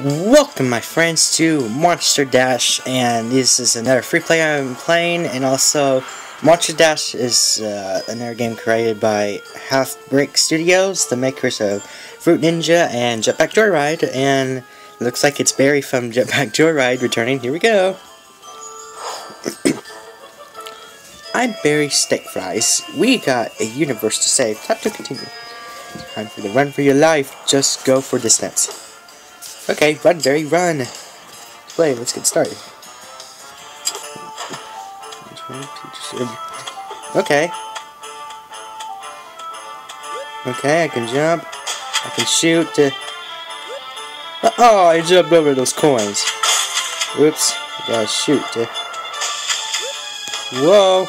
Welcome my friends to Monster Dash and this is another free play I'm playing and also Monster Dash is uh, another game created by Half Studios, the makers of Fruit Ninja and Jetpack Joyride and looks like it's Barry from Jetpack Joyride returning. Here we go. I'm Barry Steakfries. We got a universe to save. Time to continue. Time for the run for your life. Just go for distance. Okay, run, Barry, run. Play, let's get started. Okay. Okay, I can jump. I can shoot. To... Oh, I jumped over those coins. Oops. I gotta shoot. To... Whoa.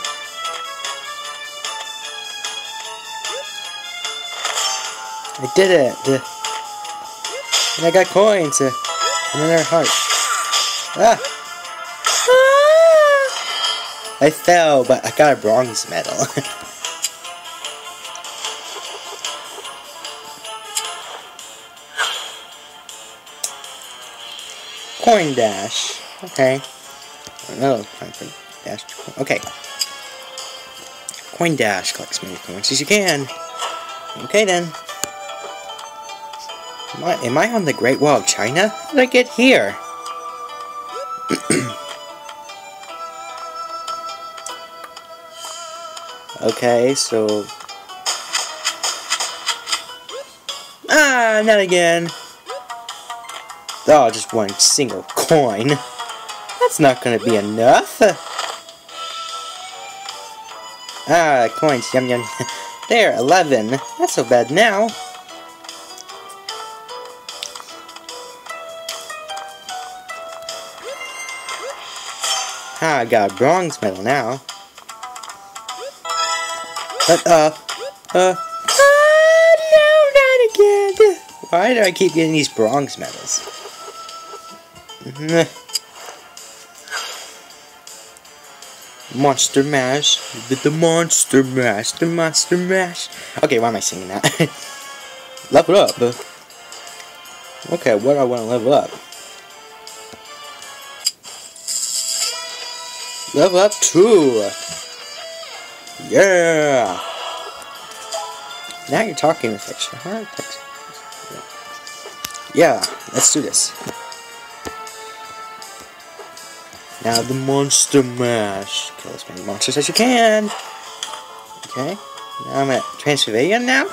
I did it. And I got coins. Uh, another heart. Ah! I fell, but I got a bronze medal. Coin dash. Okay. No, time for dash. Okay. Coin dash collects many coins as you can. Okay then. Am I, am I on the Great Wall of China? How did I get here? okay, so... Ah, not again. Oh, just one single coin. That's not gonna be enough. Ah, coins, yum yum. there, 11. Not so bad now. Ah, I got a bronze medal now. But, uh, uh, ah, no, not again. Why do I keep getting these bronze medals? Monster Mash, the, the Monster Mash, the Monster Mash. Okay, why am I singing that? level up. Okay, what do I want to level up? Level up 2. Yeah. Now you're talking with extra hard. Yeah, let's do this. Now the monster mash. Kill as many monsters as you can. Okay. Now I'm at Transylvania now.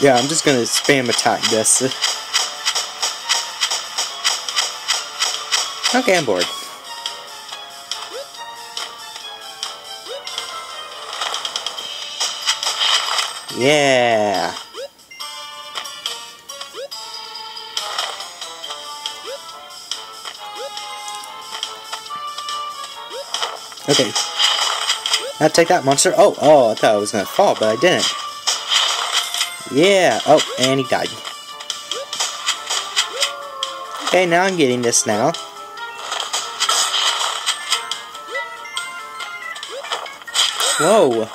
Yeah, I'm just gonna spam attack this. Okay, I'm bored. Yeah. Okay. Now take that monster. Oh, oh, I thought I was gonna fall, but I didn't. Yeah. Oh, and he died. Okay, now I'm getting this now. Whoa.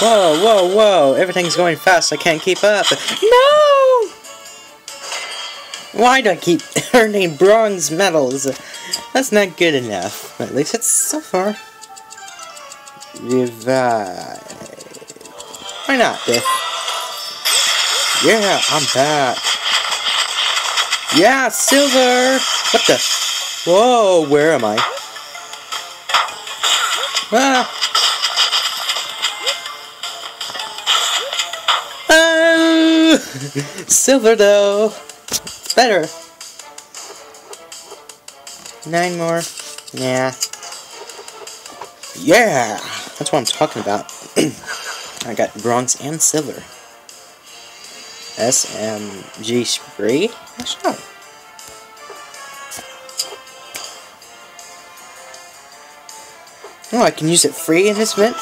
Whoa, whoa, whoa. Everything's going fast. I can't keep up. No! Why do I keep earning bronze medals? That's not good enough. At least it's so far. Revive. Why not? Yeah, I'm back. Yeah, silver! What the? Whoa, where am I? Ah! Oh! silver though! It's better. Nine more. Yeah. Yeah! That's what I'm talking about. I got bronze and silver. SMG spray? Oh, I can use it free in this mint?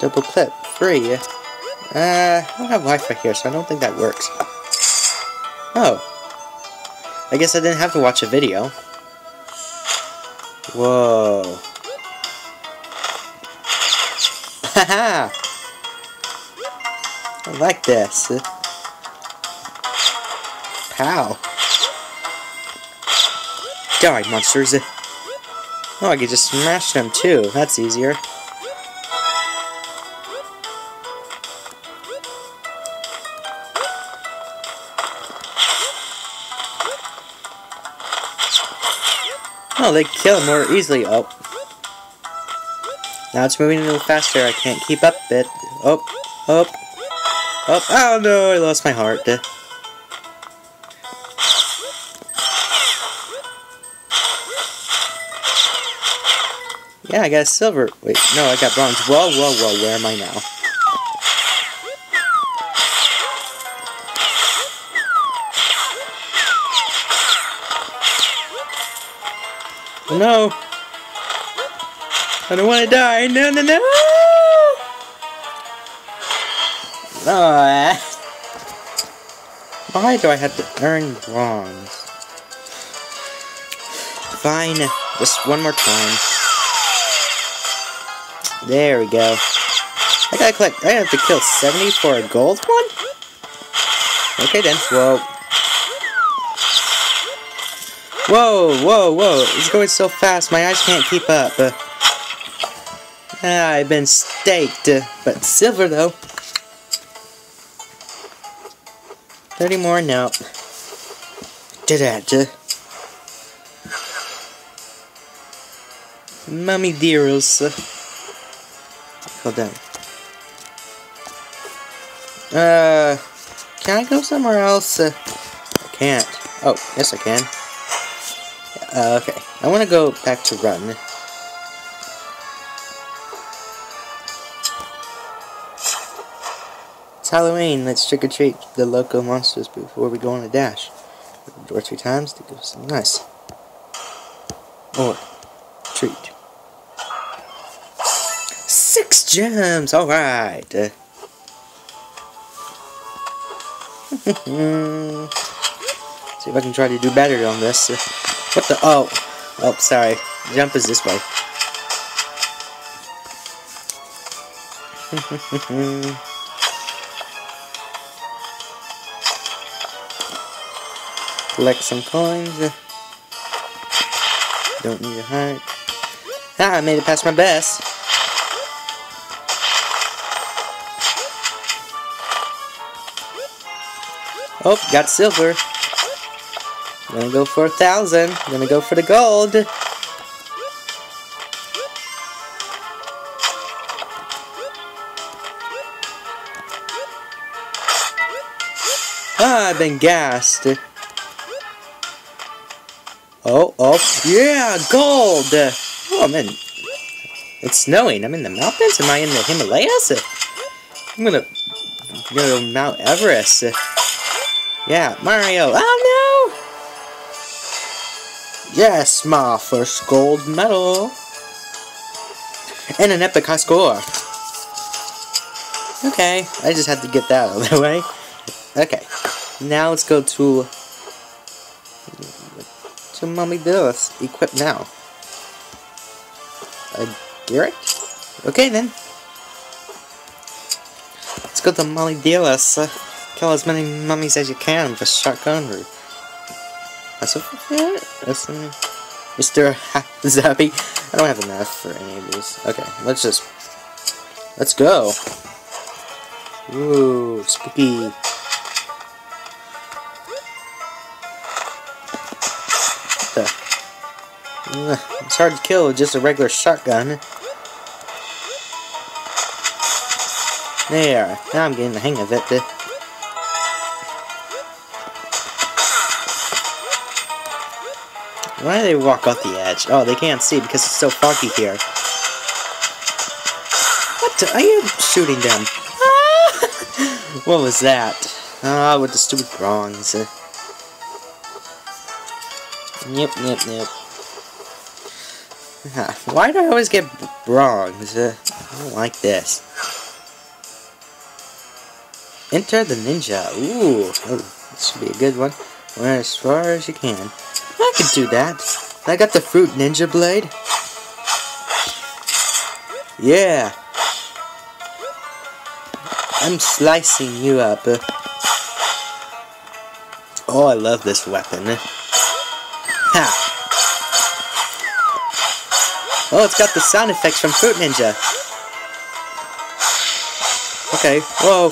Double clip, free. Uh, I don't have Wi-Fi here, so I don't think that works. Oh. I guess I didn't have to watch a video. Whoa. Haha! I like this. Pow. Die, monsters. Oh, I could just smash them too. That's easier. Oh, they kill more easily. Oh. Now it's moving a little faster. I can't keep up it. Oh, oh, oh, oh no, I lost my heart. Yeah, I got silver. Wait, no, I got bronze. Whoa, whoa, whoa, where am I now? Oh, no! I don't want to die! No, no, no! Oh, why do I have to earn bronze? Fine, just one more time. There we go. I gotta collect, I have to kill 70 for a gold one? Okay then, whoa. Whoa, whoa, whoa, it's going so fast, my eyes can't keep up. Uh, I've been staked, uh, but silver though. 30 more, no. Did that. Uh, Mummy dearest. On. Uh, can I go somewhere else? Uh, I can't. Oh, yes I can. Uh, okay, I want to go back to run. It's Halloween. Let's trick or treat the local monsters before we go on a dash. Door three times to give something nice. Or treat. Gems. All right. Uh, See if I can try to do better on this. Uh, what the? Oh. Oh, sorry. Jump is this way. Collect some coins. Don't need a heart. Ah, I made it past my best. Oh, got silver. Gonna go for a thousand. Gonna go for the gold. Ah, I've been gassed. Oh, oh, yeah, gold! Oh, man. It's snowing. I'm in the mountains? Am I in the Himalayas? I'm gonna go to Mount Everest. Yeah, Mario. Oh, no! Yes, my first gold medal. And an epic high score. Okay, I just had to get that out of the way. Okay, now let's go to to Mummy Dillis. Equip now. Uh, Garrett? Okay then. Let's go to Mummy Dillis. Kill as many mummies as you can with a shotgun or that's what that's uh, Mr. Zappy. I don't have enough for any of these. Okay, let's just let's go. Ooh, spooky. It's hard to kill with just a regular shotgun. There. Now I'm getting the hang of it. Why do they walk off the edge? Oh, they can't see because it's so foggy here. What? I am shooting them. what was that? Ah, with the stupid prongs. Yep, yep, yep. Why do I always get? Uh, I don't like this. Enter the ninja. Ooh, oh, this should be a good one. Run as far as you can. I can do that. I got the Fruit Ninja Blade. Yeah. I'm slicing you up. Oh, I love this weapon. Ha! Oh, it's got the sound effects from Fruit Ninja. Okay, whoa.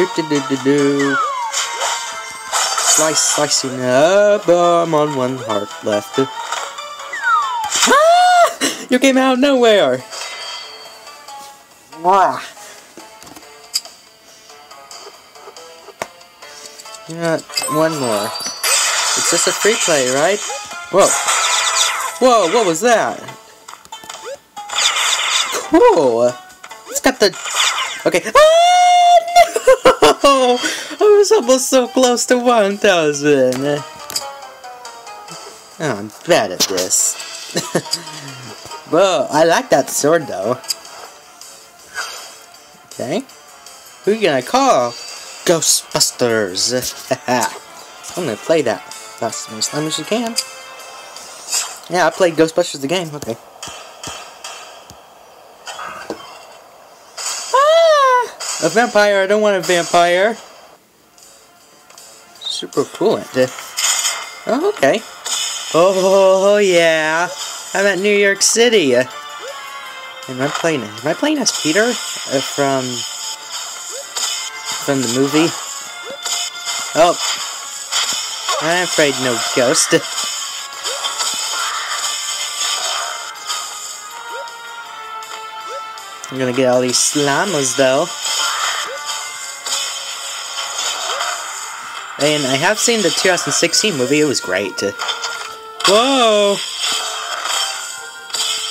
Do do do do do. Slice, slicing up. I'm on one heart left. Ah! You came out of nowhere. Mwah. You got one more. It's just a free play, right? Whoa. Whoa, what was that? Cool. It's got the... Okay. Ah, no! I was almost so close to 1,000. Oh, I'm bad at this. Whoa, I like that sword, though. Okay. Who you gonna call? Ghostbusters. I'm gonna play that. That's as much time as you can. Yeah, I played Ghostbusters the game. Okay. A vampire. I don't want a vampire. Super cool. Oh, okay. Oh, yeah. I'm at New York City. Am I playing? Am I playing as Peter uh, from from the movie? Oh, I'm afraid no ghost. I'm gonna get all these slammers though. And I have seen the 2016 movie, it was great. Whoa!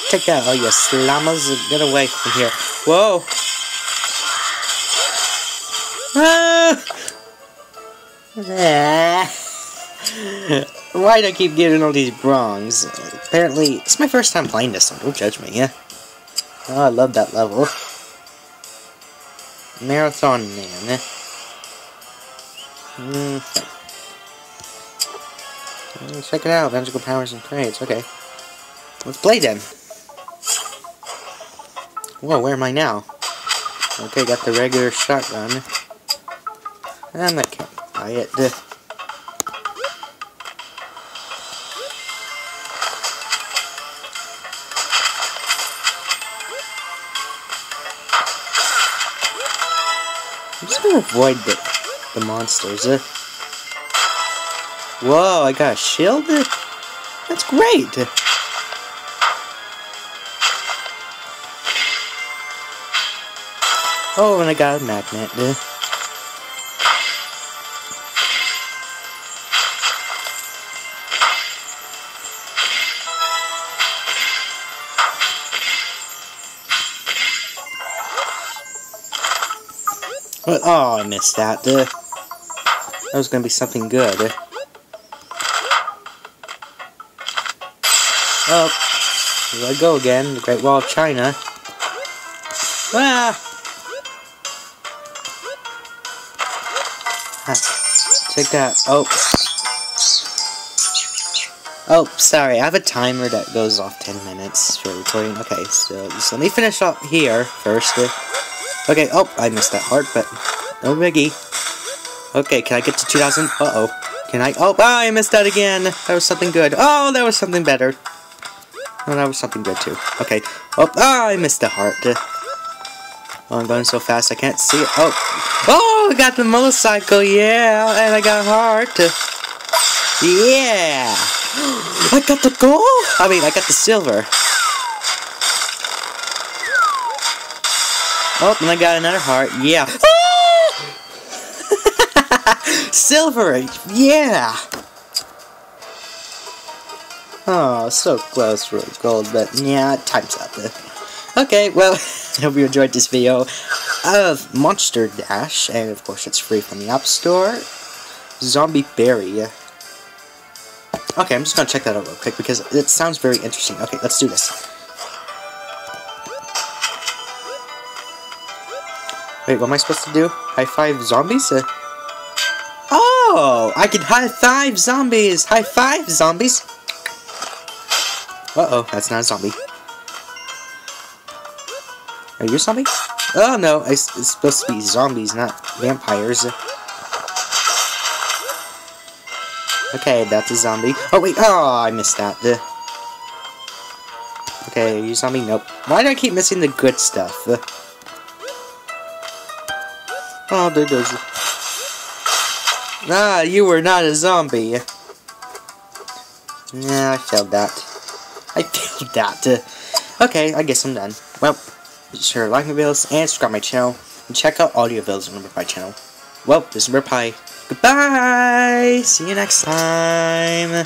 Take that, all you slammers, get away from here. Whoa! Ah! Why do I keep getting all these wrongs? Apparently, it's my first time playing this one, don't judge me, yeah? Oh, I love that level. Marathon Man. Hmm. Okay. Check it out, magical powers and trades. Okay. Let's play then. Whoa, where am I now? Okay, got the regular shotgun. I'm not buy it. I'm just gonna avoid the, the monsters. Uh, whoa, I got a shield? That's great! Oh, and I got a magnet. Uh, oh, I missed that. Uh, that was going to be something good. Uh, oh, here I go again. The Great Wall of China. Ah! ah check that. Oh. Oh, sorry. I have a timer that goes off 10 minutes for recording. Okay, so just let me finish up here first. Okay, oh, I missed that part, but no biggie. Okay, can I get to 2,000? Uh-oh. Can I? Oh, oh, I missed that again. That was something good. Oh, that was something better. Oh, that was something good, too. Okay. Oh, oh I missed the heart. Oh, I'm going so fast I can't see it. Oh, oh, I got the motorcycle, yeah, and I got a heart. Yeah. I got the gold. I mean, I got the silver. Oh, and I got another heart. Yeah. Silver! Yeah! Oh, so close for gold, but yeah, time's up. Okay, well, I hope you enjoyed this video of Monster Dash, and of course it's free from the App Store. Zombie Barry. Okay, I'm just gonna check that out real quick because it sounds very interesting. Okay, let's do this. Wait, what am I supposed to do? High five zombies? Uh, oh! I can high five zombies! High five zombies! Uh-oh, that's not a zombie. Are you a zombie? Oh no, it's, it's supposed to be zombies, not vampires. Okay, that's a zombie. Oh wait, oh, I missed that. The... Okay, are you zombie? Nope. Why do I keep missing the good stuff? Oh, there goes. Ah, you were not a zombie. Nah, I failed that. I failed that. Uh, okay, I guess I'm done. Well, be sure to like my videos and subscribe my channel. And check out all audio videos on my channel. Well, this is Pie. Goodbye! See you next time!